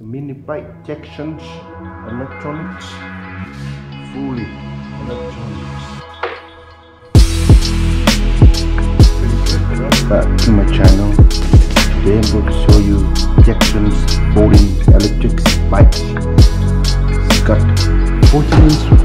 mini bike minipijections, electronics, fully electronics. Back to my channel. Today I'm going to show you Jetson's 14 electric bikes. It's got 14 inch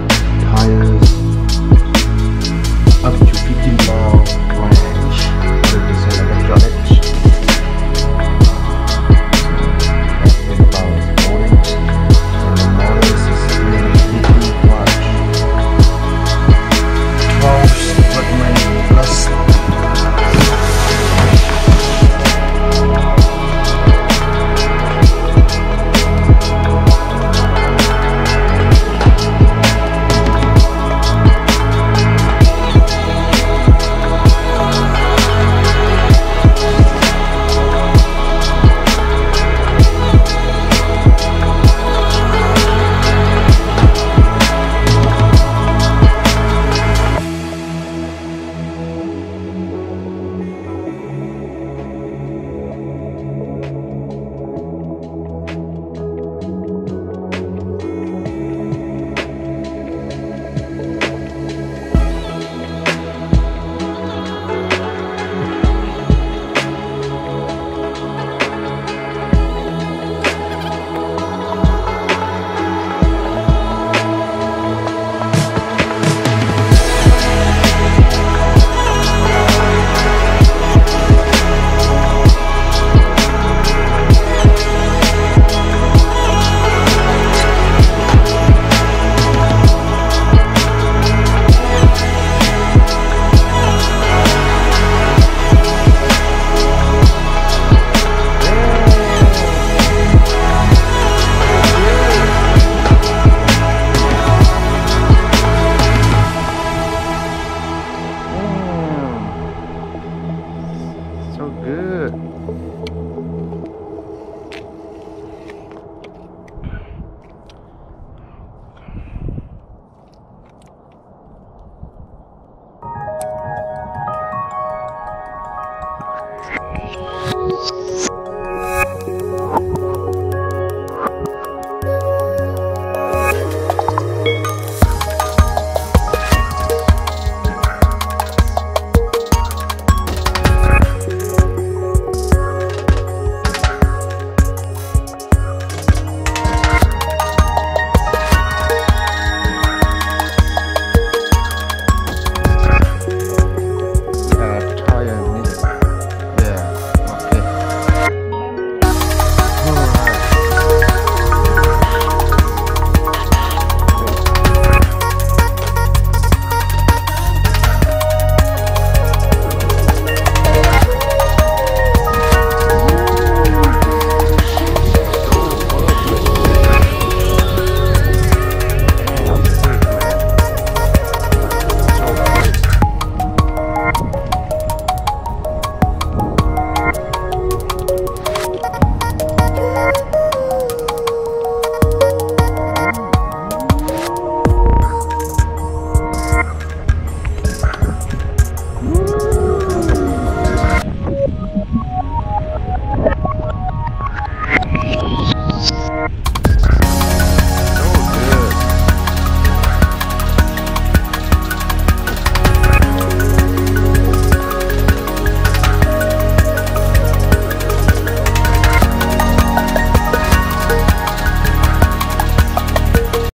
good.